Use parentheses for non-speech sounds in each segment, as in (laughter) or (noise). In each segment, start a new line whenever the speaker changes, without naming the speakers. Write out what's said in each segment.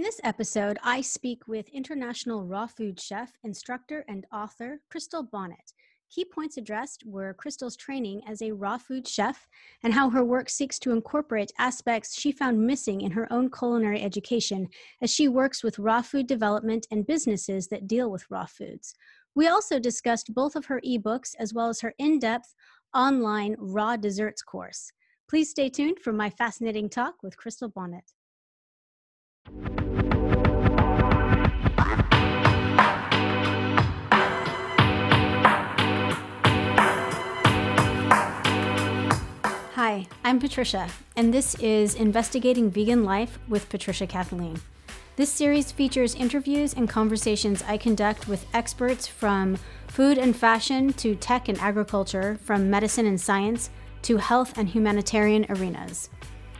In this episode, I speak with international raw food chef, instructor, and author Crystal Bonnet. Key points addressed were Crystal's training as a raw food chef and how her work seeks to incorporate aspects she found missing in her own culinary education as she works with raw food development and businesses that deal with raw foods. We also discussed both of her ebooks as well as her in depth online raw desserts course. Please stay tuned for my fascinating talk with Crystal Bonnet. Hi, I'm Patricia, and this is Investigating Vegan Life with Patricia Kathleen. This series features interviews and conversations I conduct with experts from food and fashion to tech and agriculture, from medicine and science to health and humanitarian arenas.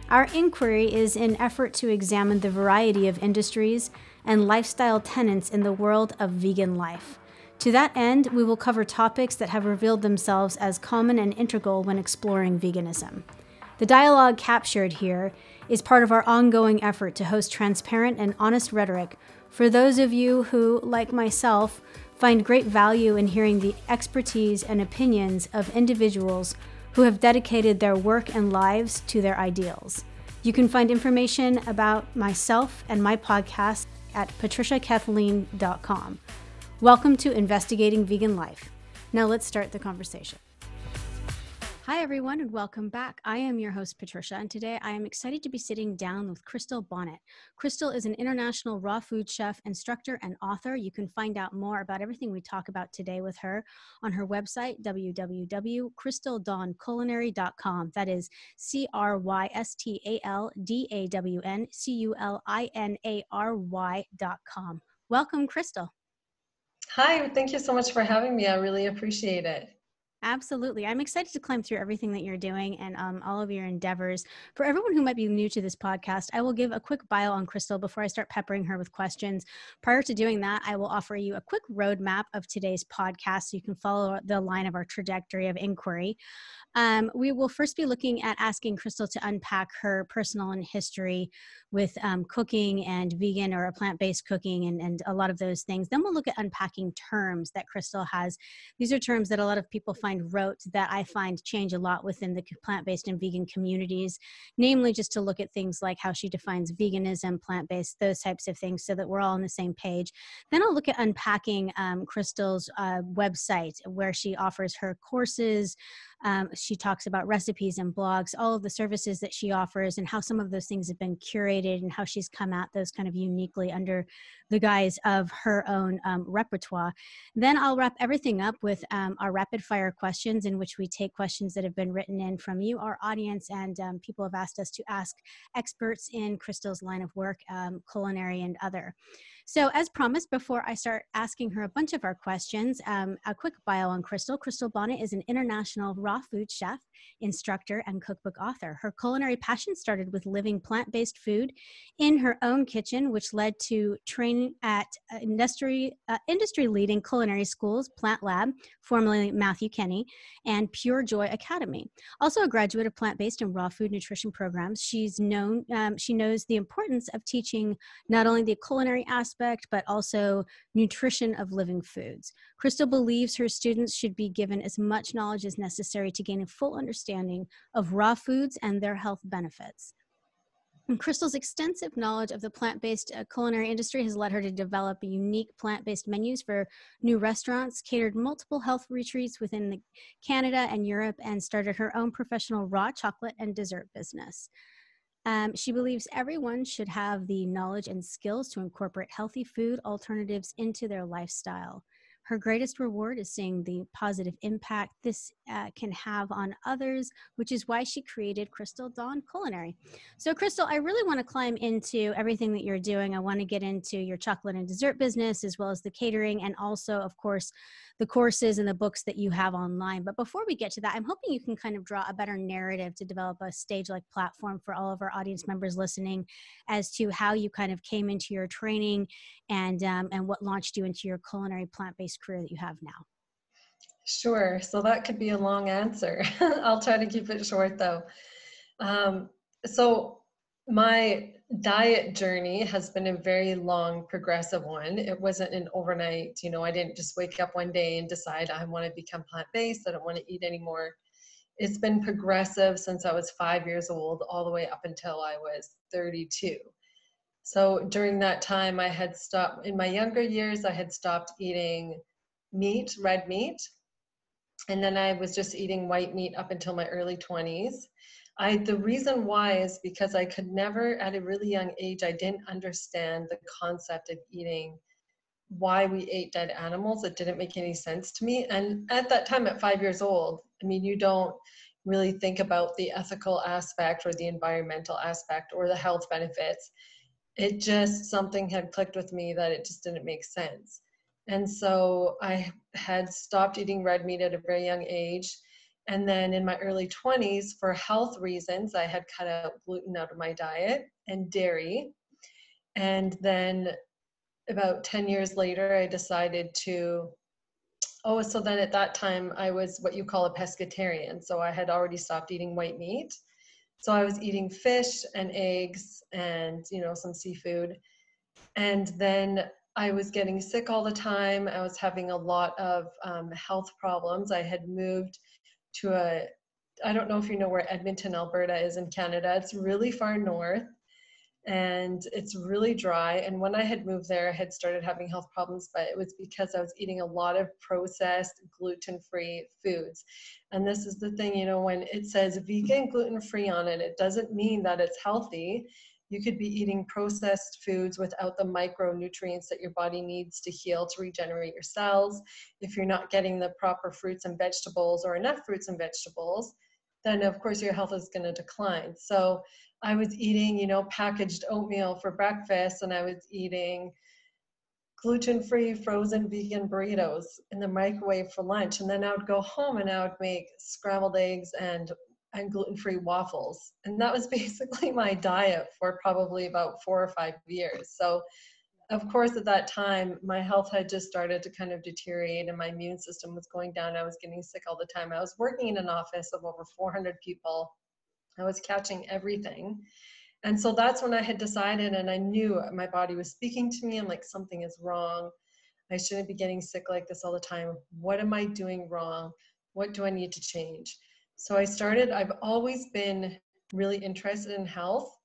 Our inquiry is an effort to examine the variety of industries and lifestyle tenets in the world of vegan life. To that end, we will cover topics that have revealed themselves as common and integral when exploring veganism. The dialogue captured here is part of our ongoing effort to host transparent and honest rhetoric for those of you who, like myself, find great value in hearing the expertise and opinions of individuals who have dedicated their work and lives to their ideals. You can find information about myself and my podcast at patriciakathleen.com. Welcome to Investigating Vegan Life. Now let's start the conversation. Hi, everyone, and welcome back. I am your host, Patricia, and today I am excited to be sitting down with Crystal Bonnet. Crystal is an international raw food chef, instructor, and author. You can find out more about everything we talk about today with her on her website, www.crystaldawnculinary.com. That is C R Y S T A L D A W N C U L I N A R Y.com. Welcome, Crystal.
Hi, thank you so much for having me. I really appreciate it.
Absolutely. I'm excited to climb through everything that you're doing and um, all of your endeavors. For everyone who might be new to this podcast, I will give a quick bio on Crystal before I start peppering her with questions. Prior to doing that, I will offer you a quick roadmap of today's podcast so you can follow the line of our trajectory of inquiry. Um, we will first be looking at asking Crystal to unpack her personal and history with um, cooking and vegan or a plant based cooking and, and a lot of those things. Then we'll look at unpacking terms that Crystal has. These are terms that a lot of people find rote that I find change a lot within the plant based and vegan communities, namely just to look at things like how she defines veganism, plant based, those types of things, so that we're all on the same page. Then I'll look at unpacking um, Crystal's uh, website where she offers her courses. Um, she talks about recipes and blogs, all of the services that she offers, and how some of those things have been curated and how she's come at those kind of uniquely under the guise of her own um, repertoire. Then I'll wrap everything up with um, our rapid fire questions, in which we take questions that have been written in from you, our audience, and um, people have asked us to ask experts in Crystal's line of work, um, culinary and other. So, as promised, before I start asking her a bunch of our questions, um, a quick bio on Crystal. Crystal Bonnet is an international raw food chef, instructor, and cookbook author. Her culinary passion started with living plant based food in her own kitchen, which led to training at uh, industry, uh, industry leading culinary schools, Plant Lab, formerly Matthew Kenney, and Pure Joy Academy. Also, a graduate of plant based and raw food nutrition programs, she's known, um, she knows the importance of teaching not only the culinary aspect aspect, but also nutrition of living foods. Crystal believes her students should be given as much knowledge as necessary to gain a full understanding of raw foods and their health benefits. And Crystal's extensive knowledge of the plant based uh, culinary industry has led her to develop unique plant based menus for new restaurants, catered multiple health retreats within Canada and Europe, and started her own professional raw chocolate and dessert business. Um, she believes everyone should have the knowledge and skills to incorporate healthy food alternatives into their lifestyle. Her greatest reward is seeing the positive impact this uh, can have on others, which is why she created Crystal Dawn Culinary. So, Crystal, I really want to climb into everything that you're doing. I want to get into your chocolate and dessert business, as well as the catering, and also, of course, the courses and the books that you have online. But before we get to that, I'm hoping you can kind of draw a better narrative to develop a stage like platform for all of our audience members listening as to how you kind of came into your training and, um, and what launched you into your culinary plant based career that you have now.
Sure. So that could be a long answer. (laughs) I'll try to keep it short though. Um, so my diet journey has been a very long progressive one it wasn't an overnight you know i didn't just wake up one day and decide i want to become plant-based i don't want to eat anymore it's been progressive since i was five years old all the way up until i was 32 so during that time i had stopped in my younger years i had stopped eating meat red meat and then i was just eating white meat up until my early 20s I the reason why is because I could never at a really young age I didn't understand the concept of eating why we ate dead animals. It didn't make any sense to me. And at that time at 5 years old, I mean you don't really think about the ethical aspect or the environmental aspect or the health benefits. It just something had clicked with me that it just didn't make sense. And so I had stopped eating red meat at a very young age and then in my early 20s, for health reasons, I had cut out gluten out of my diet and dairy. And then about 10 years later, I decided to. Oh, so then at that time, I was what you call a pescatarian. So I had already stopped eating white meat. So I was eating fish and eggs and, you know, some seafood. And then I was getting sick all the time. I was having a lot of um, health problems. I had moved to a I don't know if you know where Edmonton, Alberta is in Canada. It's really far north and it's really dry. And when I had moved there, I had started having health problems, but it was because I was eating a lot of processed gluten free foods. And this is the thing, you know, when it says vegan gluten free on it, it doesn't mean that it's healthy you could be eating processed foods without the micronutrients that your body needs to heal to regenerate your cells. If you're not getting the proper fruits and vegetables or enough fruits and vegetables, then of course your health is going to decline. So I was eating, you know, packaged oatmeal for breakfast and I was eating gluten-free frozen vegan burritos in the microwave for lunch and then I would go home and I would make scrambled eggs and and gluten-free waffles. And that was (laughs) basically my diet for probably about four or five years. So of course at that time my health had just started to kind of deteriorate and my immune system was going down. I was getting sick all the time. I was working in an office of over 400 people. I was catching everything. And so that's when i had decided and i knew my body was speaking to me i'm like something is wrong. I shouldn't be getting sick like this all the time. What am i doing wrong? What do i need to change so I started, I've always been really interested in health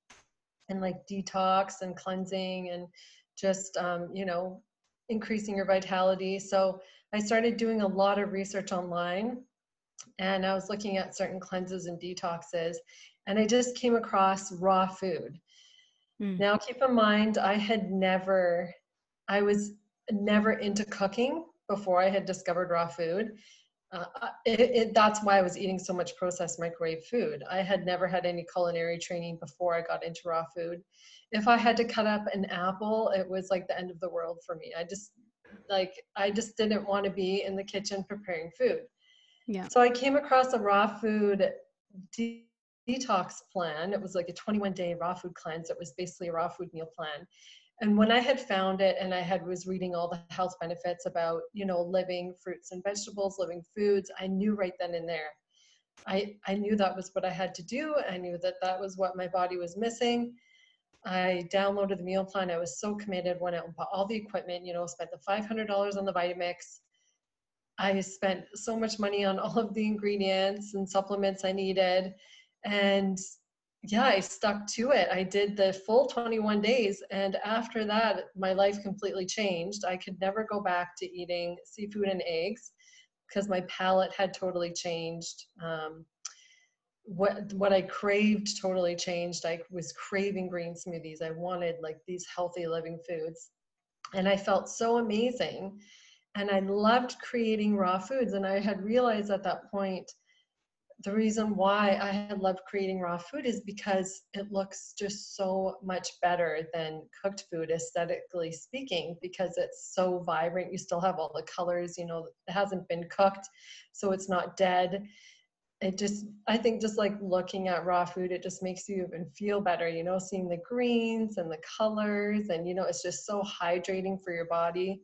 and like detox and cleansing and just, um, you know, increasing your vitality. So I started doing a lot of research online and I was looking at certain cleanses and detoxes and I just came across raw food. Mm. Now, keep in mind, I had never, I was never into cooking before I had discovered raw food uh, it, it, that's why I was eating so much processed microwave food. I had never had any culinary training before I got into raw food. If I had to cut up an apple, it was like the end of the world for me. I just like I just didn't want to be in the kitchen preparing food. Yeah. So I came across a raw food de- detox plan. It was like a 21 day raw food cleanse. It was basically a raw food meal plan and when i had found it and i had was reading all the health benefits about you know living fruits and vegetables living foods i knew right then and there. I i knew that was what i had to do. I knew that that was what my body was missing. I downloaded the meal plan. I was so committed went out and bought all the equipment you know spent the $500 on the vitamix. I spent so much money on all of the ingredients and supplements i needed. And yeah, I stuck to it. I did the full 21 days. And after that, my life completely changed. I could never go back to eating seafood and eggs because my palate had totally changed. Um, what what I craved totally changed. I was craving green smoothies. I wanted like these healthy living foods. And I felt so amazing. And I loved creating raw foods. And I had realized at that point the reason why I had loved creating raw food is because it looks just so much better than cooked food, aesthetically speaking, because it's so vibrant. You still have all the colors, you know, it hasn't been cooked, so it's not dead. It just, I think, just like looking at raw food, it just makes you even feel better, you know, seeing the greens and the colors, and, you know, it's just so hydrating for your body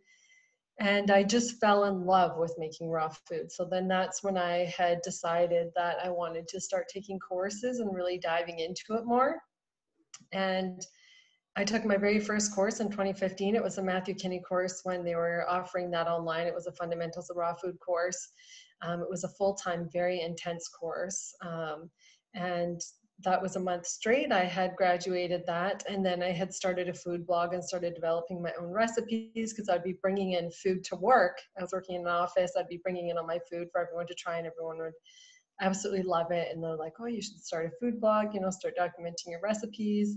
and I just fell in love with making raw food. So then that's when I had decided that I wanted to start taking courses and really diving into it more. And I took my very first course in 2015. It was a Matthew Kenney course when they were offering that online. It was a Fundamentals of Raw Food course. Um, it was a full time, very intense course. Um, and that was a month straight. I had graduated that, and then I had started a food blog and started developing my own recipes because I'd be bringing in food to work. I was working in an office, I'd be bringing in all my food for everyone to try, and everyone would absolutely love it. And they're like, oh, you should start a food blog, you know, start documenting your recipes.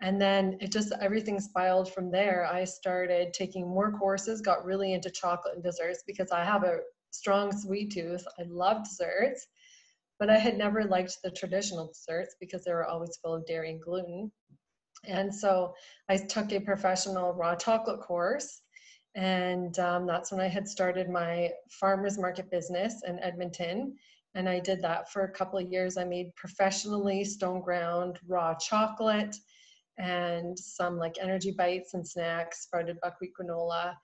And then it just everything spiraled from there. I started taking more courses, got really into chocolate and desserts because I have a strong sweet tooth. I love desserts, but I had never liked the traditional desserts because they were always full of dairy and gluten. And so I took a professional raw chocolate course. And um, that's when I had started my farmers market business in Edmonton. And I did that for a couple of years. I made professionally stone ground raw chocolate and some like energy bites and snacks, sprouted buckwheat granola.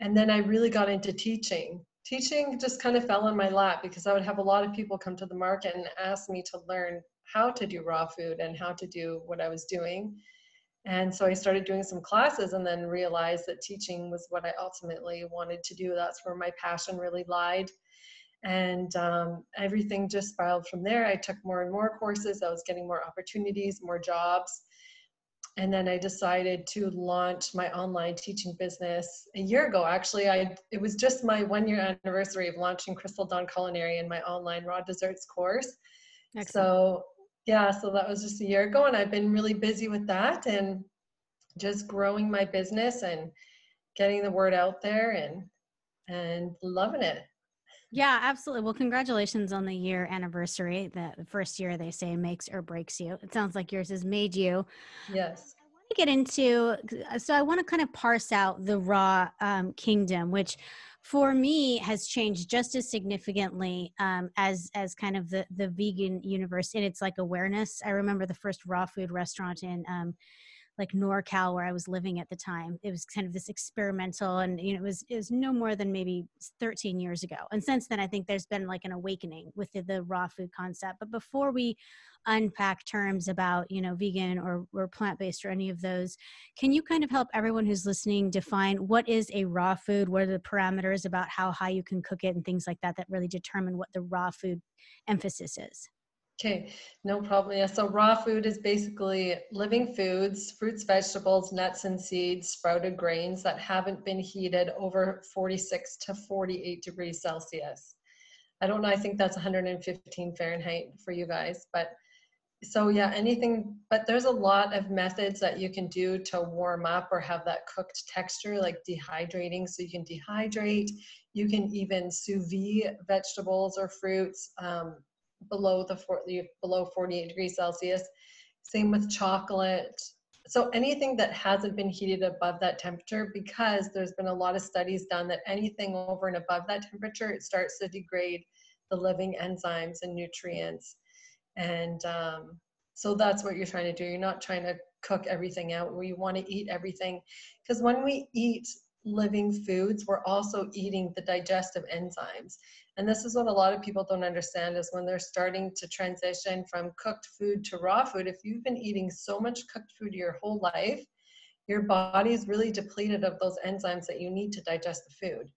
And then I really got into teaching. Teaching just kind of fell in my lap because I would have a lot of people come to the market and ask me to learn how to do raw food and how to do what I was doing. And so I started doing some classes and then realized that teaching was what I ultimately wanted to do. That's where my passion really lied. And um, everything just spiraled from there. I took more and more courses. I was getting more opportunities, more jobs and then I decided to launch my online teaching business a year ago. Actually, I it was just my one year anniversary of launching Crystal Dawn Culinary in my online raw desserts course. Excellent. So yeah, so that was just a year ago, and I've been really busy with that and just growing my business and getting the word out there and and loving it.
Yeah, absolutely. Well, congratulations on the year anniversary. The, the first year they say makes or breaks you. It sounds like yours has made you.
Yes.
I want to get into, so I want to kind of parse out the raw um, kingdom, which for me has changed just as significantly um, as as kind of the the vegan universe in its like awareness. I remember the first raw food restaurant in um, like NorCal where I was living at the time. It was kind of this experimental and you know it was it was no more than maybe 13 years ago. And since then I think there's been like an awakening with the, the raw food concept. But before we unpack terms about, you know, vegan or, or plant-based or any of those, can you kind of help everyone who's listening define what is a raw food? What are the parameters about how high you can cook it and things like that that really determine what the raw food emphasis is?
Okay, no problem. Yeah, so raw food is basically living foods, fruits, vegetables, nuts, and seeds, sprouted grains that haven't been heated over 46 to 48 degrees Celsius. I don't know, I think that's 115 Fahrenheit for you guys, but so yeah, anything, but there's a lot of methods that you can do to warm up or have that cooked texture, like dehydrating. So you can dehydrate, you can even sous vide vegetables or fruits. Um, below the 40, below 48 degrees Celsius. Same with chocolate. So anything that hasn't been heated above that temperature, because there's been a lot of studies done that anything over and above that temperature, it starts to degrade the living enzymes and nutrients. And um, so that's what you're trying to do. You're not trying to cook everything out We want to eat everything. Because when we eat living foods, we're also eating the digestive enzymes. And this is what a lot of people don't understand is when they're starting to transition from cooked food to raw food, if you've been eating so much cooked food your whole life, your body is really depleted of those enzymes that you need to digest the food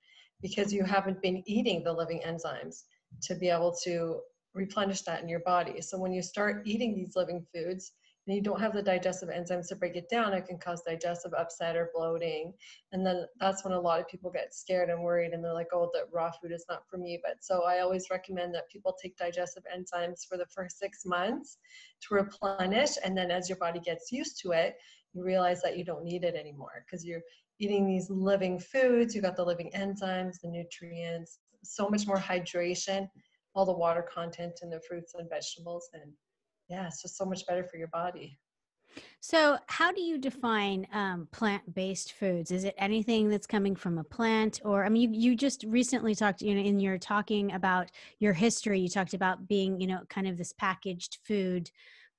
because you haven't been eating the living enzymes to be able to replenish that in your body. So when you start eating these living foods, and you don't have the digestive enzymes to break it down, it can cause digestive upset or bloating. And then that's when a lot of people get scared and worried and they're like, oh, the raw food is not for me. But so I always recommend that people take digestive enzymes for the first six months to replenish. And then as your body gets used to it, you realize that you don't need it anymore because you're eating these living foods, you got the living enzymes, the nutrients, so much more hydration, all the water content in the fruits and vegetables. And yeah, it's just so much better for your body.
So, how do you define um, plant-based foods? Is it anything that's coming from a plant, or I mean, you, you just recently talked, you know, in your talking about your history, you talked about being, you know, kind of this packaged food,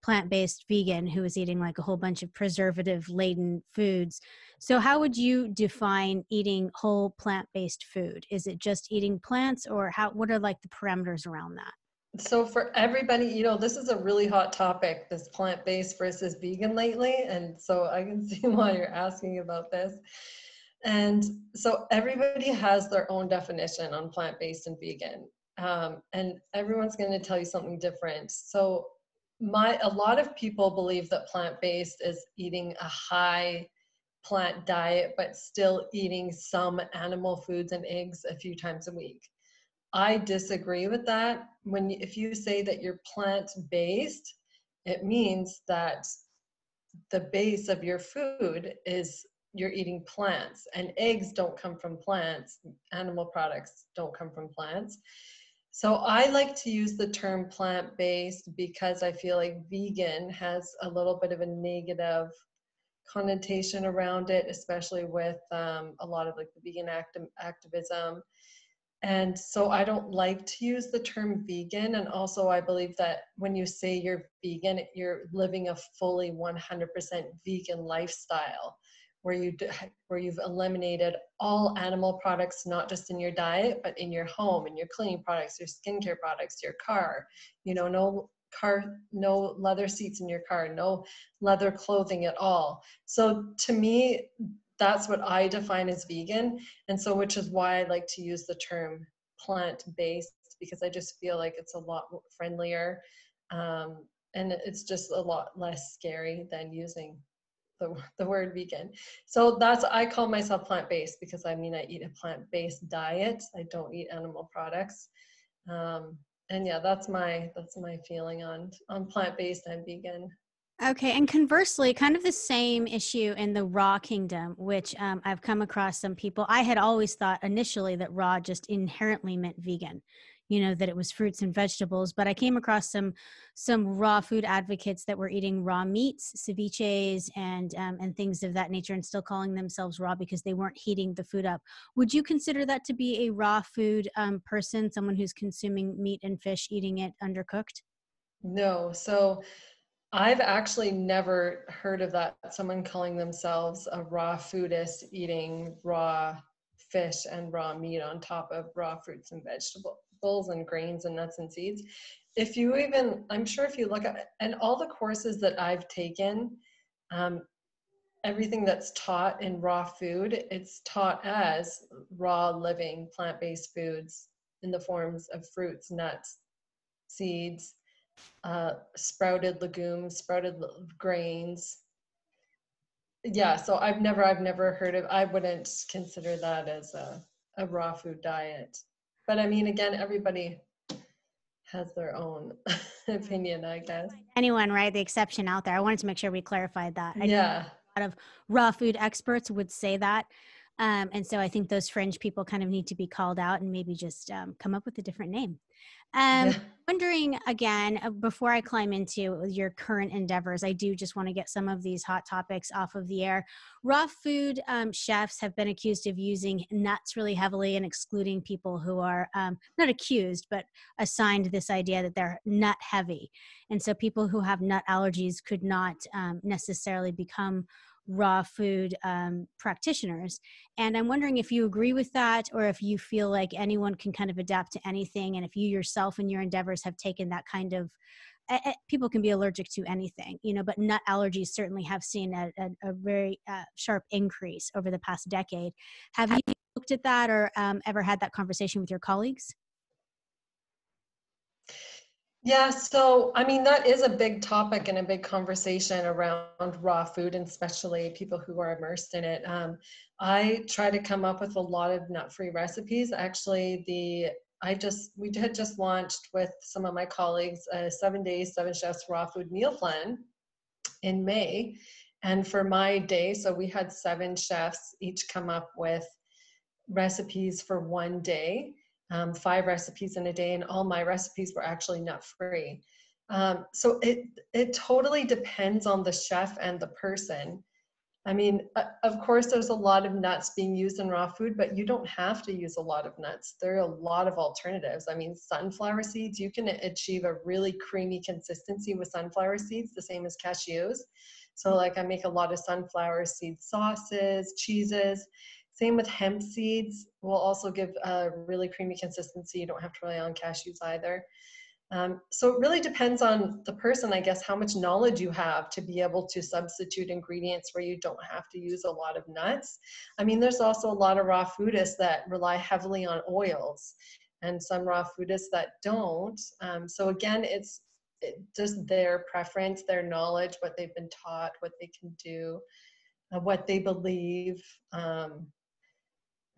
plant-based vegan who was eating like a whole bunch of preservative-laden foods. So, how would you define eating whole plant-based food? Is it just eating plants, or how? What are like the parameters around that?
So for everybody, you know, this is a really hot topic, this plant-based versus vegan lately. And so I can (laughs) see why you're asking about this. And so everybody has their own definition on plant-based and vegan. Um, and everyone's going to tell you something different. So my a lot of people believe that plant-based is eating a high plant diet, but still eating some animal foods and eggs a few times a week. I disagree with that. When if you say that you're plant based, it means that the base of your food is you're eating plants and eggs don't come from plants animal products don't come from plants so i like to use the term plant-based because i feel like vegan has a little bit of a negative connotation around it especially with um, a lot of like the vegan activism and so I don't like to use the term vegan. And also, I believe that when you say you're vegan, you're living a fully 100% vegan lifestyle where you where you've eliminated all animal products not just in your diet but in your home in your cleaning products your skincare products your car you know no car no leather seats in your car no leather clothing at all so to me that's what I define as vegan. And so, which is why I like to use the term plant based because I just feel like it's a lot friendlier um, and it's just a lot less scary than using the, the word vegan. So that's, I call myself plant based because I mean, I eat a plant based diet. I don't eat animal products. Um, and yeah, that's my, that's my feeling on, on plant based and vegan.
Okay, and conversely, kind of the same issue in the raw kingdom, which um, I've come across some people. I had always thought initially that raw just inherently meant vegan, you know, that it was fruits and vegetables. But I came across some some raw food advocates that were eating raw meats, ceviches, and um, and things of that nature, and still calling themselves raw because they weren't heating the food up. Would you consider that to be a raw food um, person, someone who's consuming meat and fish, eating it undercooked?
No. So I've actually never heard of that. Someone calling themselves a raw foodist eating raw fish and raw meat on top of raw fruits and vegetables and grains and nuts and seeds. If you even, I'm sure if you look at, and all the courses that I've taken, um, everything that's taught in raw food, it's taught as raw living plant-based foods in the forms of fruits, nuts, seeds, uh, sprouted legumes, sprouted grains. Yeah, so I've never, I've never heard of, I wouldn't consider that as a, a raw food diet. But I mean, again, everybody has their own (laughs) opinion, I guess.
Anyone, right? The exception out there. I wanted to make sure we clarified that. I
yeah.
A lot of raw food experts would say that. Um, and so I think those fringe people kind of need to be called out and maybe just um, come up with a different name. Um, yeah. Wondering again, uh, before I climb into your current endeavors, I do just want to get some of these hot topics off of the air. Raw food um, chefs have been accused of using nuts really heavily and excluding people who are um, not accused, but assigned this idea that they're nut heavy. And so people who have nut allergies could not um, necessarily become raw food um, practitioners. And I'm wondering if you agree with that or if you feel like anyone can kind of adapt to anything. And if you yourself and your endeavors have taken that kind of people can be allergic to anything, you know, but nut allergies certainly have seen a, a, a very uh, sharp increase over the past decade. Have you looked at that or um, ever had that conversation with your colleagues?
Yeah, so I mean, that is a big topic and a big conversation around raw food, and especially people who are immersed in it. Um, I try to come up with a lot of nut free recipes. Actually, the I just we (laughs) had just launched with some of my colleagues a seven days, seven chefs raw food meal plan in May. And for my day, so we had seven chefs each come up with recipes for one day um, five recipes in a day, and all my recipes were actually nut free. Um, so it it totally depends on the chef and the person. I mean, uh, of course, there's a lot of nuts being used in raw food, but you don't have to use a lot of nuts. There are a lot of alternatives. I mean, sunflower seeds, you can achieve a really creamy consistency with sunflower seeds, the same as cashews. So, like, I make a lot of sunflower seed sauces, cheeses. Same with hemp seeds will also give a really creamy consistency. You don't have to rely on cashews either. Um, so it really depends on the person, I guess, how much knowledge you have to be able to substitute ingredients where you don't have to use a lot of nuts. I mean, there's also a lot of raw foodists that rely heavily on oils and some raw foodists that don't. Um, so again, it's it, just their preference, their knowledge, what they've been taught, what they can do, uh, what they believe. Um,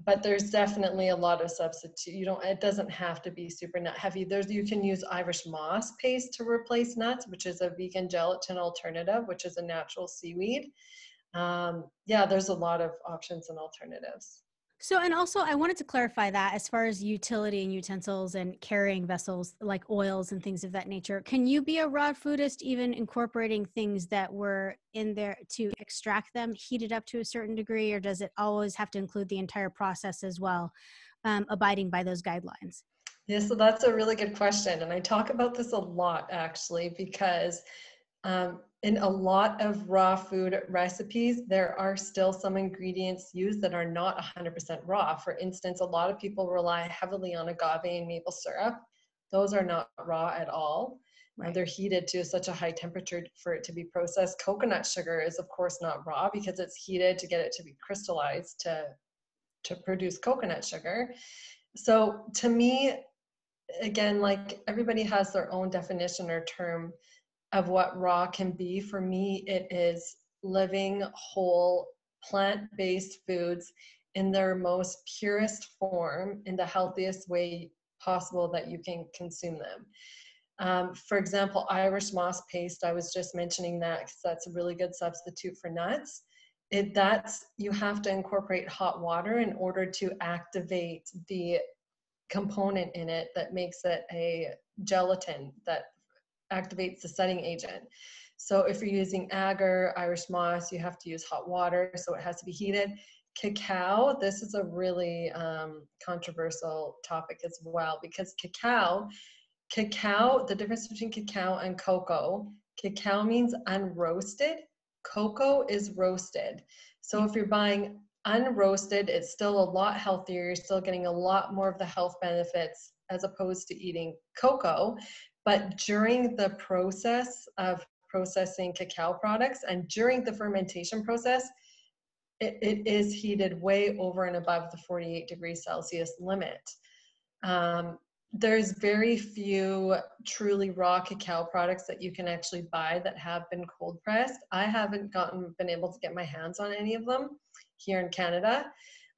but there's definitely a lot of substitute. You don't. It doesn't have to be super nut heavy. There's you can use Irish moss paste to replace nuts, which is a vegan gelatin alternative, which is a natural seaweed. Um, yeah, there's a lot of options and alternatives.
So, and also, I wanted to clarify that as far as utility and utensils and carrying vessels like oils and things of that nature, can you be a raw foodist even incorporating things that were in there to extract them, heated up to a certain degree, or does it always have to include the entire process as well, um, abiding by those guidelines?
Yeah, so that's a really good question. And I talk about this a lot actually because um, in a lot of raw food recipes, there are still some ingredients used that are not 100% raw. For instance, a lot of people rely heavily on agave and maple syrup. Those are not raw at all. Right. They're heated to such a high temperature for it to be processed. Coconut sugar is, of course, not raw because it's heated to get it to be crystallized to, to produce coconut sugar. So, to me, again, like everybody has their own definition or term of what raw can be. For me, it is living, whole, plant based foods in their most purest form, in the healthiest way possible that you can consume them. Um, for example, Irish moss paste, I was just mentioning that because that's a really good substitute for nuts. It, that's you have to incorporate hot water in order to activate the component in it that makes it a gelatin that activates the setting agent. So if you're using agar, Irish moss, you have to use hot water, so it has to be heated. Cacao, this is a really um, controversial topic as well because cacao, cacao, the difference between cacao and cocoa, cacao means unroasted, cocoa is roasted. So if you're buying unroasted, it's still a lot healthier. You're still getting a lot more of the health benefits as opposed to eating cocoa but during the process of processing cacao products and during the fermentation process, it, it is heated way over and above the 48 degrees Celsius limit. Um, there's very few truly raw cacao products that you can actually buy that have been cold pressed. I haven't gotten been able to get my hands on any of them here in Canada.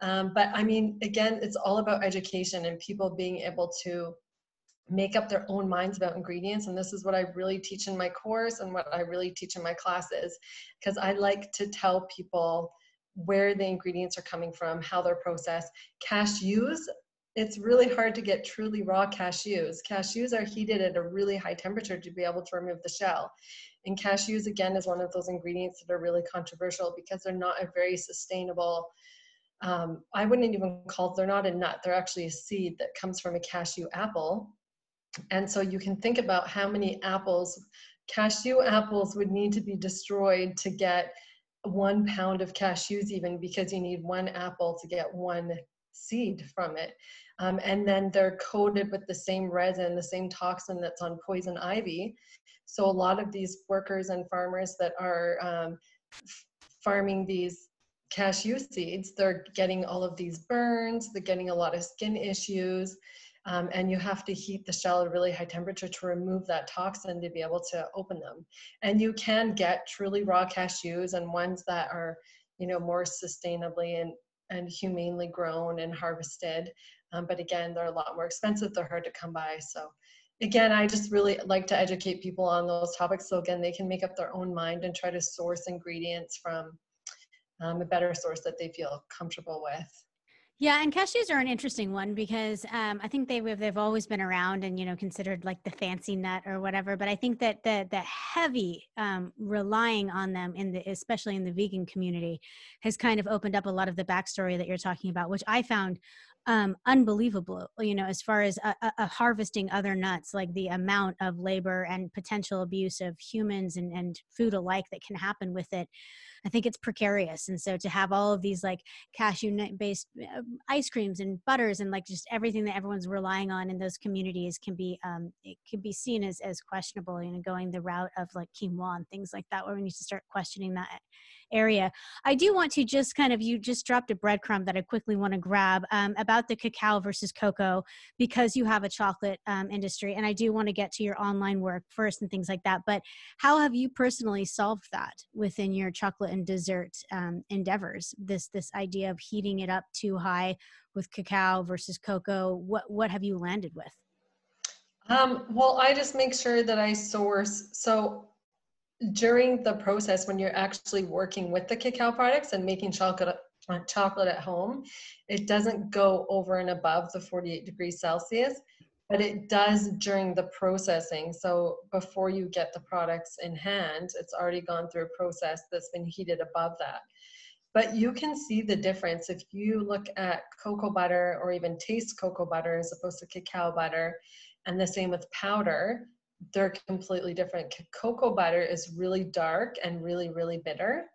Um, but I mean, again, it's all about education and people being able to make up their own minds about ingredients and this is what i really teach in my course and what i really teach in my classes because i like to tell people where the ingredients are coming from how they're processed. Cashews it's really hard to get truly raw cashews. Cashews are heated at a really high temperature to be able to remove the shell. And cashews again is one of those ingredients that are really controversial because they're not a very sustainable um, I wouldn't even call they're not a nut. They're actually a seed that comes from a cashew apple and so you can think about how many apples, cashew apples would need to be destroyed to get one pound of cashews even because you need one apple to get one seed from it. Um, and then they're coated with the same resin, the same toxin that's on poison ivy. So a lot of these workers and farmers that are um, farming these cashew seeds, they're getting all of these burns, they're getting a lot of skin issues. Um, and you have to heat the shell at a really high temperature to remove that toxin to be able to open them. And you can get truly raw cashews and ones that are, you know, more sustainably and, and humanely grown and harvested. Um, but again, they're a lot more expensive. They're hard to come by. So again, I just really like to educate people on those topics. So again, they can make up their own mind and try to source ingredients from um, a better source that they feel comfortable with.
Yeah, and cashews are an interesting one because um, I think they've they've always been around and you know considered like the fancy nut or whatever. But I think that the the heavy um, relying on them in the especially in the vegan community has kind of opened up a lot of the backstory that you're talking about, which I found um, unbelievable. You know, as far as harvesting other nuts, like the amount of labor and potential abuse of humans and and food alike that can happen with it I think it's precarious. And so to have all of these like cashew nut based uh, ice creams and butters and like just everything that everyone's relying on in those communities can be um, it can be seen as as questionable. You know, going the route of like quinoa and things like that, where we need to start questioning that area. I do want to just kind of, you just dropped a breadcrumb that I quickly want to grab um, about the cacao versus cocoa because you have a chocolate um, industry. And I do want to get to your online work first and things like that. But how have you personally solved that within your chocolate and dessert um, endeavors? This, this idea of heating it up too high with cacao versus cocoa. What, what have you landed with?
Um, well, I just make sure that I source. So during the process when you're actually working with the cacao products and making chocolate uh, chocolate at home it doesn't go over and above the 48 degrees celsius but it does during the processing so before you get the products in hand it's already gone through a process that's been heated above that but you can see the difference if you look at cocoa butter or even taste cocoa butter as opposed to cacao butter and the same with powder they're completely different. Cocoa butter is really dark and really, really bitter.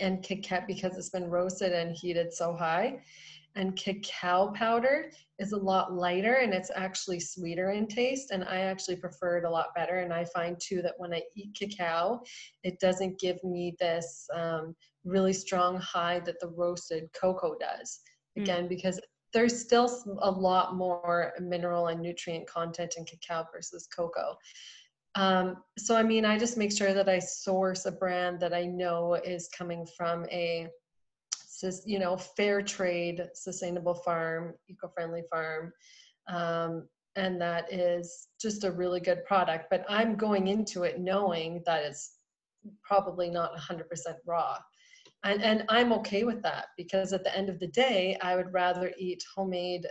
And cacao, because it's been roasted and heated so high. And cacao powder is a lot lighter and it's actually sweeter in taste. And I actually prefer it a lot better. And I find too that when I eat cacao, it doesn't give me this um, really strong high that the roasted cocoa does. Hmm. Again, mm. because there's still a lot more mineral and nutrient content in cacao versus cocoa. Um, so, I mean, I just make sure that I source a brand that I know is coming from a, you know, fair trade, sustainable farm, eco-friendly farm, um, and that is just a really good product. But I'm going into it knowing that it's probably not 100% raw and and i'm okay with that because at the end of the day i would rather eat homemade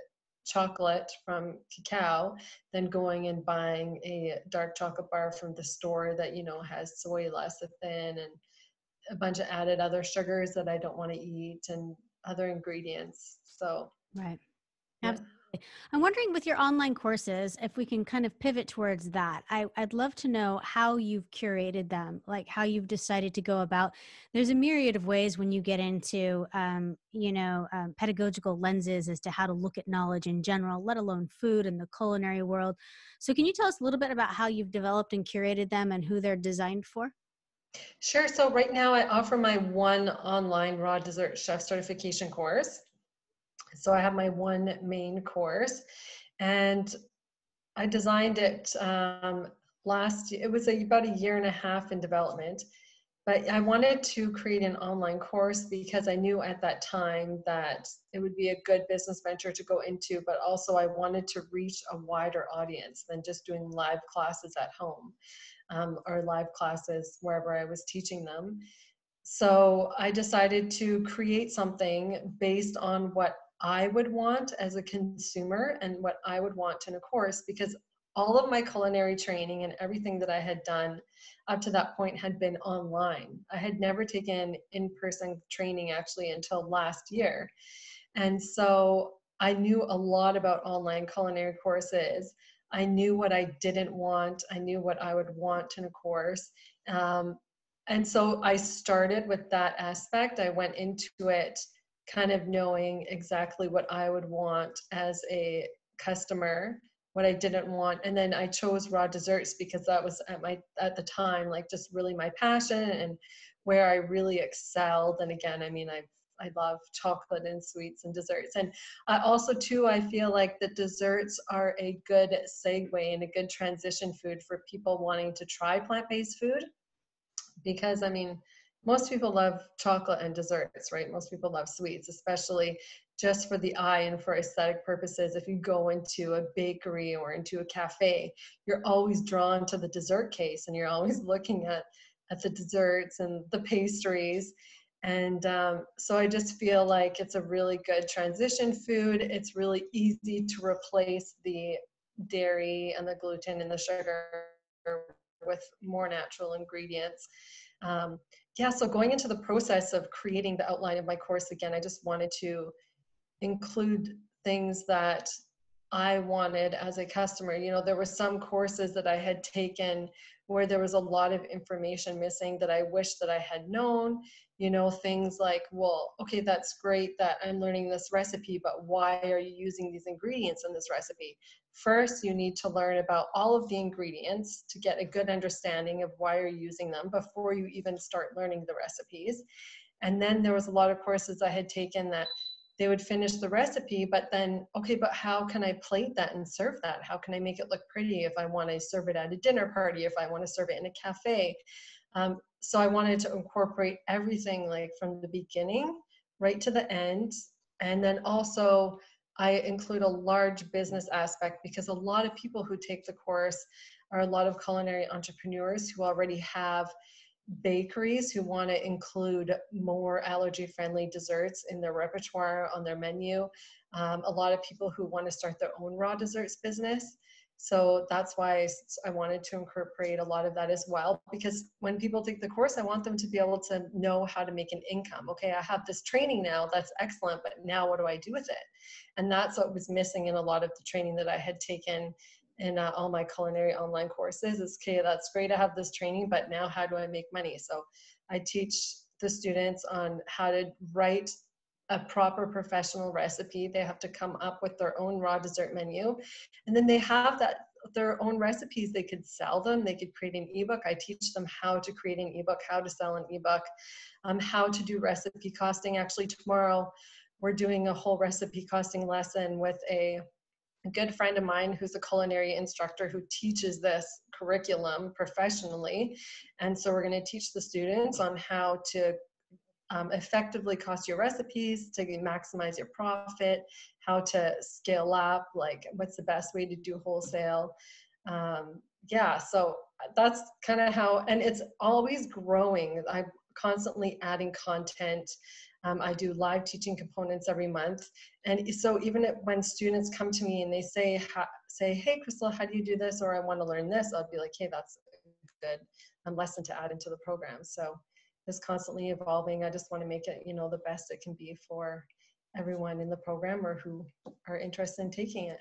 chocolate from cacao than going and buying a dark chocolate bar from the store that you know has soy lecithin and a bunch of added other sugars that i don't want to eat and other ingredients so
right yeah. I'm wondering with your online courses, if we can kind of pivot towards that. I, would love to know how you've curated them, like how you've decided to go about. There's a myriad of ways when you get into, um, you know, um, pedagogical lenses as to how to look at knowledge in general, let alone food and the culinary world. So, can you tell us a little bit about how you've developed and curated them and who they're designed for?
Sure. So, right now I offer my one online raw dessert chef certification course. So I have my one main course and I designed it um, last, year it was a, about a year and a half in development. But I wanted to create an online course because I knew at that time that it would be a good business venture to go into, but also I wanted to reach a wider audience than just doing live classes at home um, or live classes wherever I was teaching them. So I decided to create something based on what I would want as a consumer and what I would want in a course because all of my culinary training and everything that I had done up to that point had been online. I had never taken in person training actually until last year. And so I knew a lot about online culinary courses. I knew what I didn't want, I knew what I would want in a course. Um, and so I started with that aspect. I went into it kind of knowing exactly what I would want as a customer, what I didn't want. And then I chose raw desserts because that was at my at the time like just really my passion and where I really excelled. And again, I mean I I love chocolate and sweets and desserts. And I also too I feel like the desserts are a good segue and a good transition food for people wanting to try plant-based food. Because I mean most people love chocolate and desserts, right? Most people love sweets, especially just for the eye and for aesthetic purposes. If you go into a bakery or into a cafe, you're always drawn to the dessert case and you're always (laughs) looking at, at the desserts and the pastries. And um, so I just feel like it's a really good transition food. It's really easy to replace the dairy and the gluten and the sugar with more natural ingredients. Um, yeah, so going into the process of creating the outline of my course again, I just wanted to include things that I wanted as a customer. You know, there were some courses that I had taken where there was a lot of information missing that I wish that I had known. You know, things like, well, okay, that's great that I'm learning this recipe, but why are you using these ingredients in this recipe? First, you need to learn about all of the ingredients to get a good understanding of why you're using them before you even start learning the recipes. And then there was a lot of courses I had taken that they would finish the recipe, but then, okay, but how can I plate that and serve that? How can I make it look pretty if I want to serve it at a dinner party, if I want to serve it in a cafe? Um, so I wanted to incorporate everything like from the beginning right to the end. And then also, I include a large business aspect because a lot of people who take the course are a lot of culinary entrepreneurs who already have bakeries who want to include more allergy friendly desserts in their repertoire on their menu. Um, a lot of people who want to start their own raw desserts business. So that's why I wanted to incorporate a lot of that as well. Because when people take the course, I want them to be able to know how to make an income. Okay, I have this training now, that's excellent, but now what do I do with it? And that's what was missing in a lot of the training that I had taken in uh, all my culinary online courses is okay that's great to have this training but now how do i make money? So i teach the students on how to write a proper professional recipe. They have to come up with their own raw dessert menu and then they have that their own recipes. They could sell them. They could create an ebook. I teach them how to create an ebook how to sell an ebook um, how to do recipe costing. Actually tomorrow we're doing a whole recipe costing lesson with a good friend of mine who's a culinary instructor who teaches this curriculum professionally. And so we're going to teach the students on how to um, effectively cost your recipes to maximize your profit, how to scale up, like what's the best way to do wholesale. Um, yeah, so that's kind of how, and it's always growing. I'm constantly adding content um, I do live teaching components every month. And so even when students come to me and they say, say, hey, Crystal, how do you do this? Or I want to learn this, I'll be like, hey, that's a good um, lesson to add into the program. So it's constantly evolving. I just want to make it, you know, the best it can be for everyone in the program or who are interested in taking it.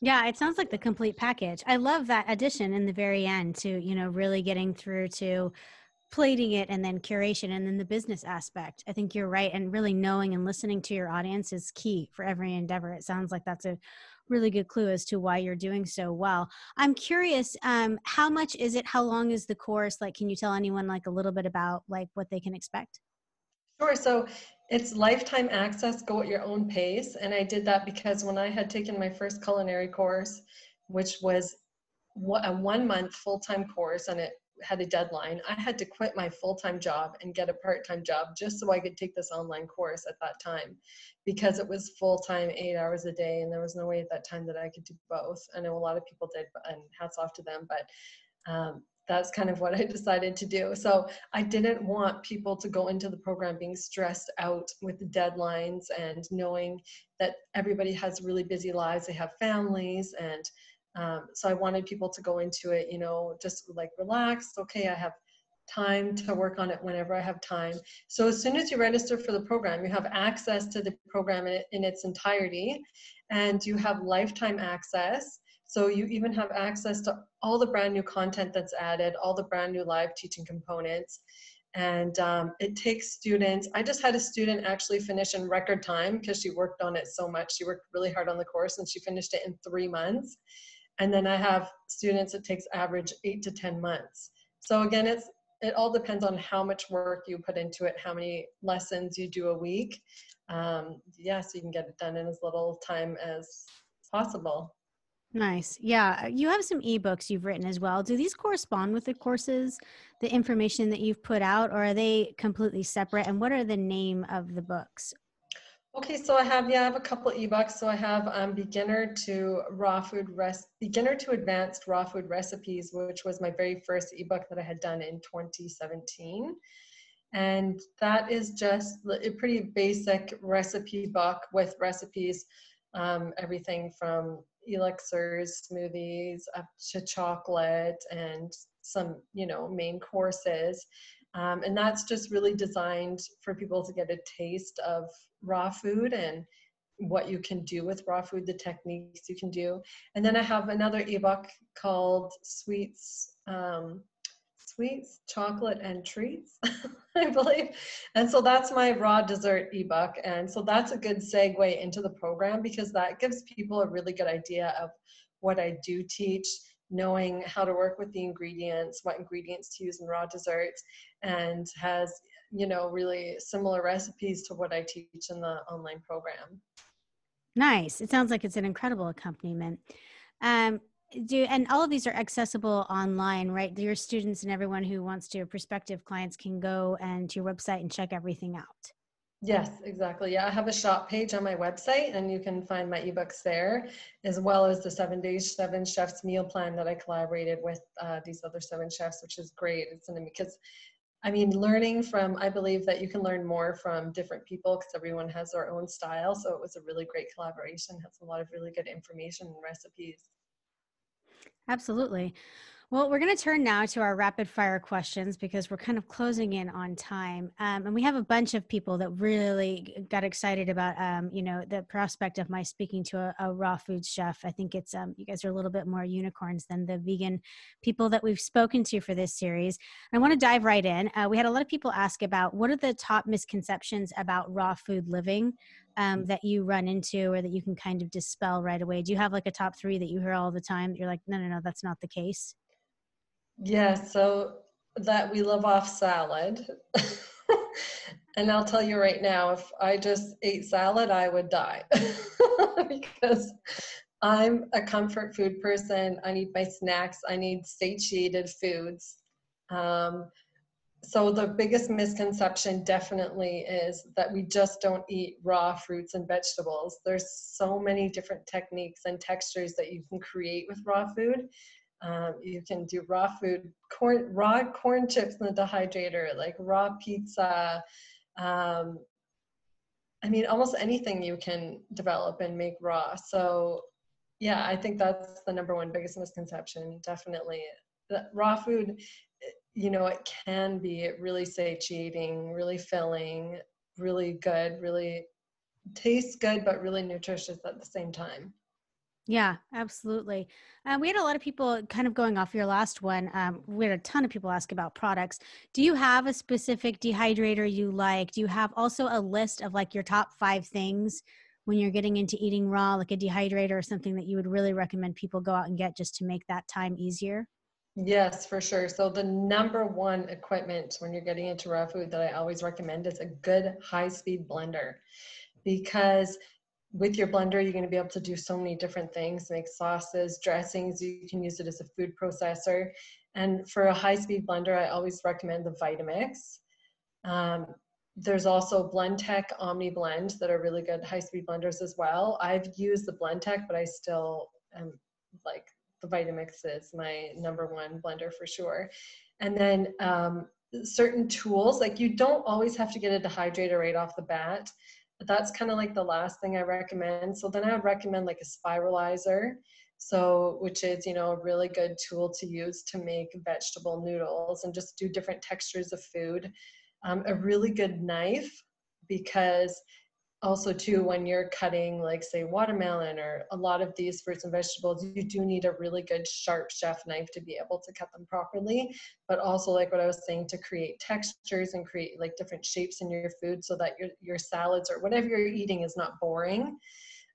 Yeah, it sounds like the complete package. I love that addition in the very end to, you know, really getting through to plating it and then curation and then the business aspect. I think you're right. And really knowing and listening to your audience is key for every endeavor. It sounds like that's a really good clue as to why you're doing so well. I'm curious, um, how much is it? How long is the course? Like, can you tell anyone like a little bit about like what they can expect?
Sure. So it's lifetime access, go at your own pace. And I did that because when I had taken my first culinary course, which was a one month full time course, and it had a deadline, I had to quit my full time job and get a part time job just so I could take this online course at that time because it was full time, eight hours a day, and there was no way at that time that I could do both. I know a lot of people did, and hats off to them, but um, that's kind of what I (laughs) decided to do. So I didn't want people to go into the program being stressed out with the deadlines and knowing that everybody has really busy lives, they have families and um, so I wanted people to go into it, you know, just like relaxed. Okay, I have time to work on it whenever I have time. So as soon as you register for the program, you have access to the program in, in its entirety, and you have lifetime access. So you even have access to all the brand new content that's added, all the brand new live teaching components. And um, it takes students. I just had a student actually finish in record time because she worked on it so much. She worked really hard on the course and she finished it in three months. And then I have students it takes average eight to 10 months. So again, it's it all depends on how much work you put into it, how many lessons you do a week. Um, yeah, so you can get it done in as little time as possible.
Nice. Yeah. You have some ebooks you've written as well. Do these correspond with the courses, the information that you've put out, or are they completely separate? And what are the name of the books?
Okay, so I have yeah, I have a couple ebooks. So I have um, beginner to raw food res beginner to advanced raw food recipes, which was my very first ebook that I had done in 2017, and that is just a pretty basic recipe book with recipes, um, everything from elixirs, smoothies, up to chocolate, and some you know main courses. Um, and that's just really designed for people to get a taste of raw food and what you can do with raw food, the techniques you can do. And then I have another ebook called Sweets, um, Sweets, Chocolate, and Treats, (laughs) I believe. And so that's my raw dessert ebook. And so that's a good segue into the program because that gives people a really good idea of what I do teach knowing how to work with the ingredients, what ingredients to use in raw desserts, and has you know really similar recipes to what I teach in the online program.
Nice. It sounds like it's an incredible accompaniment. Um, do and all of these are accessible online, right? Your students and everyone who wants to, prospective clients, can go and to your website and check everything out.
Yes, exactly. Yeah, I have a shop page on my website, and you can find my ebooks there, as well as the seven days seven chefs meal plan that I collaborated with uh, these other seven chefs, which is great. It's an because I mean, learning from, I believe that you can learn more from different people because everyone has their own style. So it was a really great collaboration, has a lot of really good information and recipes.
Absolutely. Well, we're going to turn now to our rapid fire questions because we're kind of closing in on time. Um, and we have a bunch of people that really got excited about, um, you know, the prospect of my speaking to a, a raw food chef. I think it's, um, you guys are a little bit more unicorns than the vegan people that we've spoken to for this series. I want to dive right in. Uh, we had a lot of people ask about what are the top misconceptions about raw food living um, that you run into or that you can kind of dispel right away? Do you have like a top three that you hear all the time that you're like, no, no, no, that's not the case?
Yeah, so that we live off salad. (laughs) and I'll tell you right now, if I just ate salad, I would die (laughs) because I'm a comfort food person. I need my snacks, I need satiated foods. Um, so the biggest misconception definitely is that we just don't eat raw fruits and vegetables. There's so many different techniques and textures that you can create with raw food um, you can do raw food, corn, raw corn chips in the dehydrator, like raw pizza. Um, I mean, almost anything you can develop and make raw. So, yeah, I think that's the number one biggest misconception. Definitely, raw food, you know, it can be really satiating, really filling, really good, really tastes good, but really nutritious at the same time.
Yeah, absolutely. Uh, we had a lot of people kind of going off your last one. Um, we had a ton of people ask about products. Do you have a specific dehydrator you like? Do you have also a list of like your top five things when you're getting into eating raw, like a dehydrator or something that you would really recommend people go out and get just to make that time easier?
Yes, for sure. So the number one equipment when you're getting into raw food that I always recommend is a good high-speed blender because with your blender, you're going to be able to do so many different things, make sauces, dressings. You can use it as a food processor. And for a high speed blender, I always recommend the Vitamix. Um, there's also Blendtec Omni Blend that are really good high speed blenders as well. I've used the Blendtec, but I still am like the Vitamix is my number one blender for sure. And then um, certain tools, like you don't always have to get a dehydrator right off the bat that's kind of like the last thing I recommend. So then I would recommend like a spiralizer. So, which is, you know, a really good tool to use to make vegetable noodles and just do different textures of food. Um, a really good knife because also too when you're cutting like say watermelon or a lot of these fruits and vegetables you do need a really good sharp chef knife to be able to cut them properly. But also like what i was saying to create textures and create like different shapes in your food so that your your salads or whatever you're eating is not boring.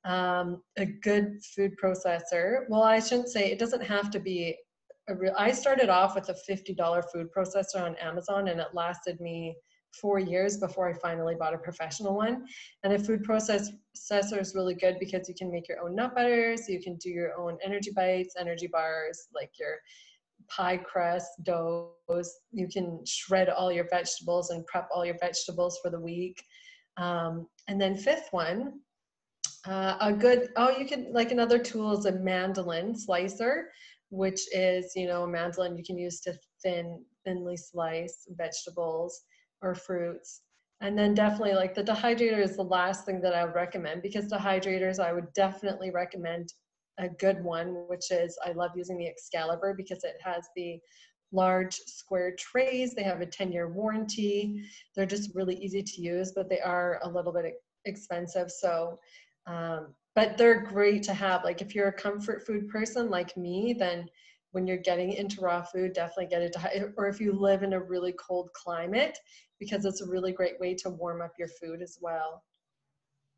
Um, a good food processor well i shouldn't say it doesn't have to be a real i started off with a $50 food processor on amazon and it lasted me four years before I finally bought a professional one. And a food processor is really good because you can make your own nut butters, you can do your own energy bites, energy bars, like your pie crust, doughs. You can shred all your vegetables and prep all your vegetables for the week. Um, and then fifth one, uh, a good, oh, you can, like another tool is a mandolin slicer, which is, you know, a mandolin you can use to thin, thinly slice vegetables or fruits. And then definitely like the dehydrator is the last thing that I would recommend because dehydrators, I would definitely recommend a good one, which is I love using the Excalibur because it has the large square trays. They have a 10 year warranty. They're just really easy to use, but they are a little bit expensive. So Um, but they're great to have. Like if you're a comfort food person like me, then when you're getting into raw food, definitely get it to, or if you live in a really cold climate, because it's a really great way to warm up your food as well.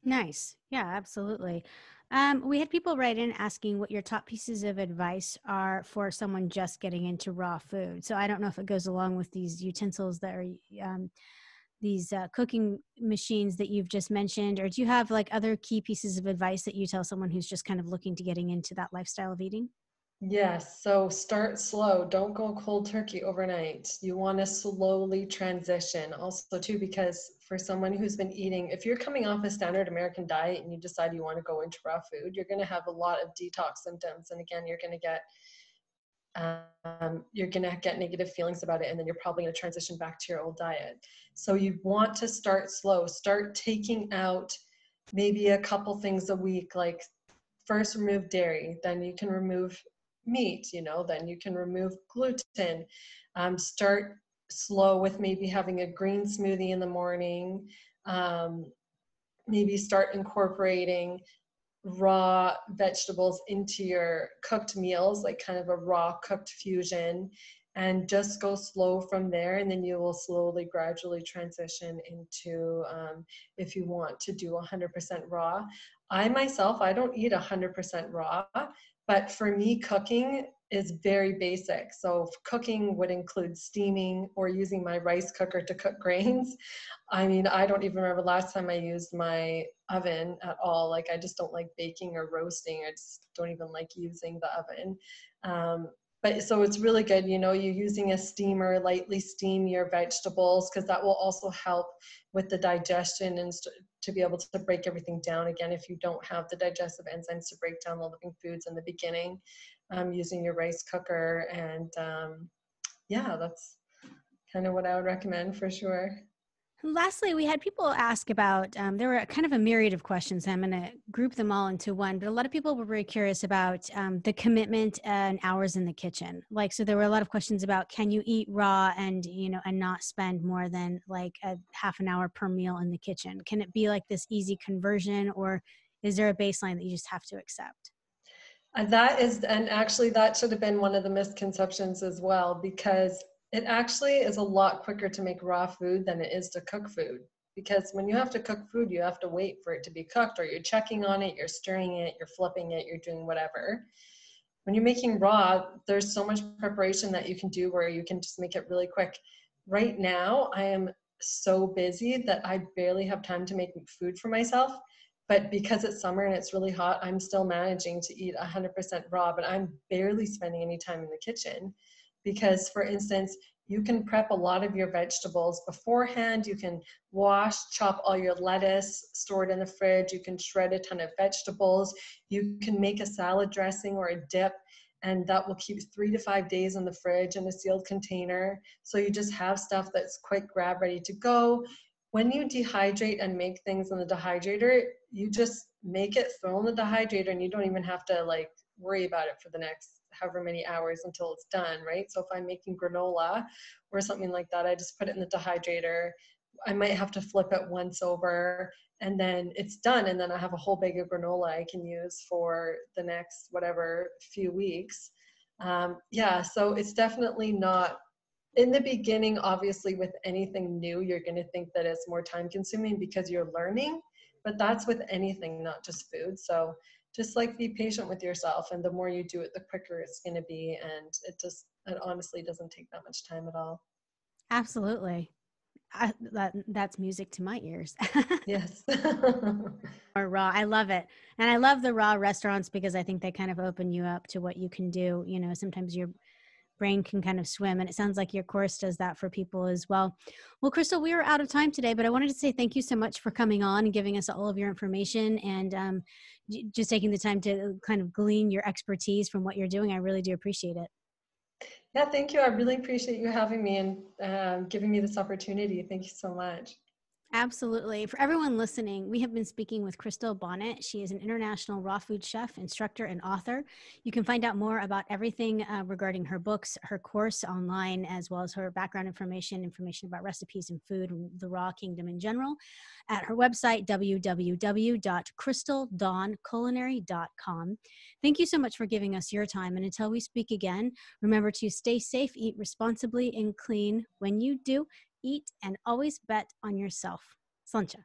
Nice. Yeah, absolutely. Um, we had people write in asking what your top pieces of advice are for someone just getting into raw food. So I don't know if it goes along with these utensils that are um, these uh, cooking machines that you've just mentioned, or do you have like other key pieces of advice that you tell someone who's just kind of looking to getting into that lifestyle of eating?
Yes. So start slow. Don't go cold turkey overnight. You want to slowly transition. Also, too, because for someone who's been eating, if you're coming off a standard American diet and you decide you want to go into raw food, you're going to have a lot of detox symptoms. And again, you're going to get um, you're going to get negative feelings about it and then you're probably going to transition back to your old diet so you want to start slow start taking out maybe a couple things a week like first remove dairy then you can remove meat, you know, then you can remove gluten. Um, start slow with maybe having a green smoothie in the morning. Um, maybe start incorporating raw vegetables into your cooked meals, like kind of a raw cooked fusion, and just go slow from there. And then you will slowly, gradually transition into um, if you want to do 100% raw. I myself, I don't eat 100% raw. But for me, cooking is very basic. So cooking would include steaming or using my rice cooker to cook (laughs) grains. I mean, I don't even remember last time I used my oven at all. Like I just don't like baking or roasting. I just don't even like using the oven. Um, but so it's really good you know you're using a steamer lightly steam your vegetables because that will also help with the digestion and to be able to break everything down again if you don't have the digestive enzymes to break down the living foods in the beginning um, using your rice cooker and um, yeah that's kind of what i would recommend for sure
Lastly, we had people ask about, um, there were kind of a myriad of questions. I'm going to group them all into one, but a lot of people were very curious about um, the commitment and hours in the kitchen. Like, so there were a lot of questions about can you eat raw and, you know, and not spend more than like a half an hour per meal in the kitchen? Can it be like this easy conversion or is there a baseline that you just have to accept?
And that is, and actually, that should have been one of the misconceptions as well, because it actually is a lot quicker to make raw food than it is to cook food. Because when you have to cook food you have to wait for it to be cooked or you're checking on it you're stirring it you're flipping it you're doing whatever. When you're making raw there's so much preparation that you can do where you can just make it really quick. Right now i am so busy that i barely have time to make food for myself but because it's summer and it's really hot i'm still managing to eat 100% raw but i'm barely spending any time in the kitchen because for instance you can prep a lot of your vegetables beforehand. You can wash chop all your lettuce store it in the fridge. You can shred a ton of vegetables. You can make a salad dressing or a dip and that will keep three to five days in the fridge in a sealed container. So you just have stuff that's quick grab ready to go. When you dehydrate and make things in the dehydrator you just make it throw in the dehydrator and you don't even have to like worry about it for the next however many hours until it's done, right? So if I'm making granola or something like that, I just put it in the dehydrator. I might have to flip it once over and then it's done. And then I have a whole bag of granola I can use for the next whatever few weeks. Um, yeah, so it's definitely not in the beginning, obviously, with anything new, you're going to think that it's more time consuming because you're learning, but that's with anything, not just food. So just like be patient with yourself and the more you do it the quicker it's going to be and it just it honestly doesn't take that much time at all
absolutely I, that that's music to my ears. (laughs)
yes. (laughs)
or raw. I love it. And I love the raw restaurants because I think they kind of open you up to what you can do. You know, sometimes you're brain can kind of swim. And it sounds like your course does that for people as well. Well, Crystal, we are out of time today, but I wanted to say thank you so much for coming on and giving us all of your information and um, just taking the time to kind of glean your expertise from what you're doing. I really do appreciate it.
Yeah, thank you. I really appreciate you having me and uh, giving me this opportunity. Thank you so much.
Absolutely. For everyone listening, we have been speaking with Crystal Bonnet. She is an international raw food chef, instructor, and author. You can find out more about everything uh, regarding her books, her course online, as well as her background information, information about recipes and food the raw kingdom in general, at her website, www.crystaldawnculinary.com. Thank you so much for giving us your time. And until we speak again, remember to stay safe, eat responsibly, and clean. When you do, eat, and always bet on yourself. Slancha.